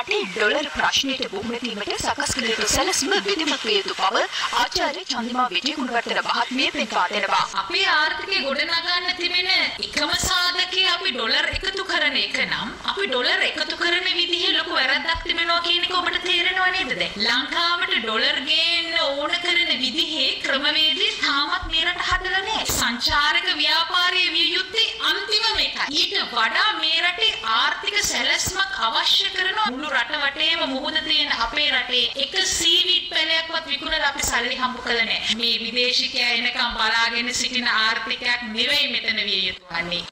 රටේ ඩොලර් ප්‍රශ්නයට මුහුණ සකස් කළ යුතු සැලසුම විධිමත් විය යුතු බව ආචාර්ය චන්දිමා විජේගුණවර්ධන මහත්මිය පෙන්වා දෙනවා. අපේ ආර්ථිකය ගොඩනගන්න තිබෙන එකම සාධකය අපි ඩොලර් එකතු කරන එක නම් අපි ඩොලර් එකතු කරන විදිහේ ලොකු වැරද්දක් තිබෙනවා කියන එක ඔබට තේරෙනව නේද දැන් ලංකාවට ඩොලර් ගේන්න ඕන කරන විදිහේ ක්‍රමවේදය තාමත් මේ රට හදලා නැහැ සංචාරක ව්‍යාපාරයේ ඊට වඩා මේ රටේ ආර්ථික සැලැස්මක් අවශ්‍ය කරන මුළු රට වටේම මුහුද තියෙන අපේ රටේ එක සීවිත් පැලයක්වත් විකුණලා අපි සල්ලි හම්බ කළේ නැහැ. මේ විදේශිකයා එනකම් බලාගෙන සිටින ආර්ථිකයක් නෙවෙයි මෙතන විය යුතු වන්නේ.